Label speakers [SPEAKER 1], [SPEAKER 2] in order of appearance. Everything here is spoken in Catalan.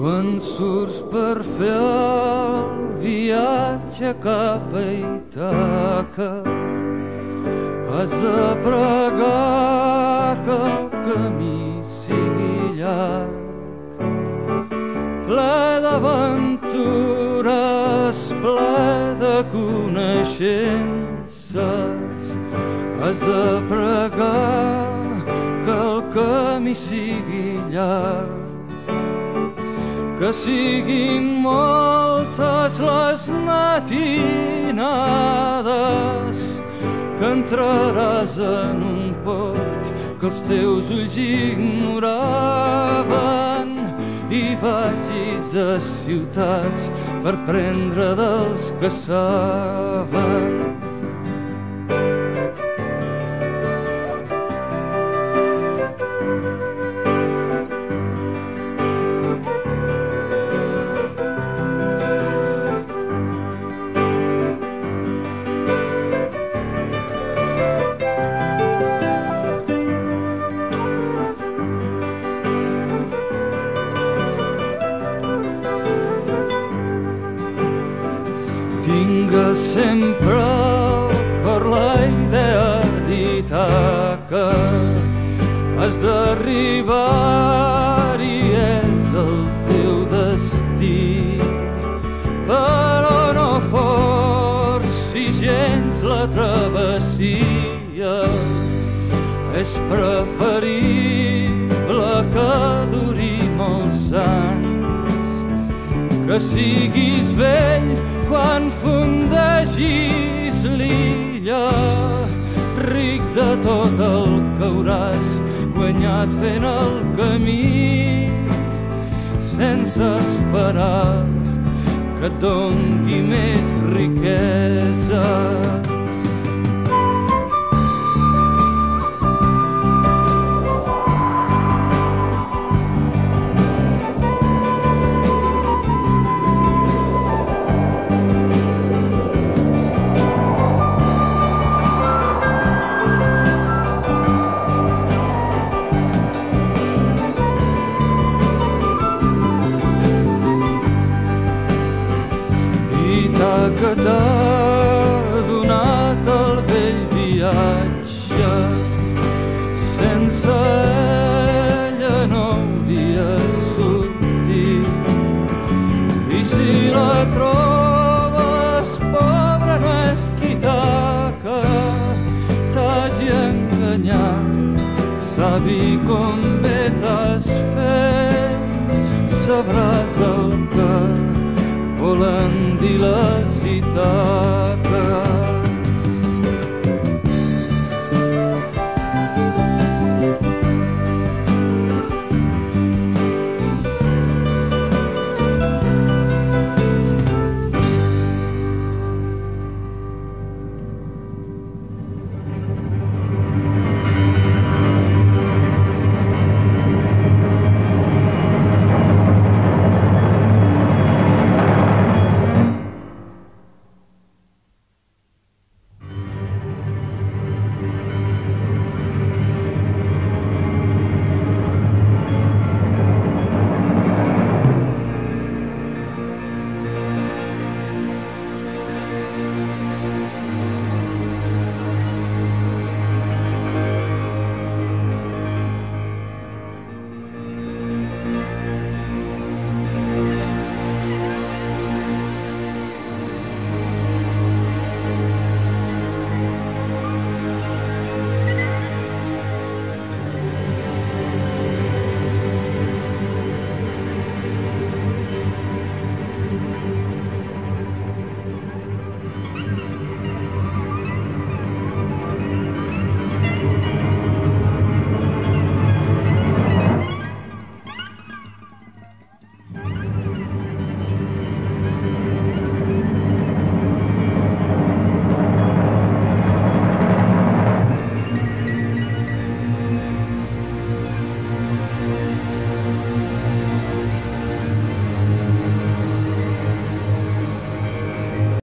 [SPEAKER 1] Quan surts per fer el viatge cap a Itaca has de pregar que el camí sigui llarg ple d'aventures, ple de coneixences has de pregar que el camí sigui llarg que siguin moltes les matinades que entraràs en un port que els teus ulls ignoraven i vagis a ciutats per prendre dels que saben. Tinga sempre al cor la idea d'Itaca. Has d'arribar i és el teu destí. Però no forci gens la travessia. És preferible que duri molts anys que siguis vell quan fundegis l'illa, ric de tot el que hauràs guanyat fent el camí, sense esperar que et dongui més riqueses. Que t'ha donat el vell viatge. Sense ella no hauria sortit. I si la trobes pobra no és qui taca, t'hagi enganyat. Sabi com bé t'has fet, sabràs el que volen dir les Ítaques.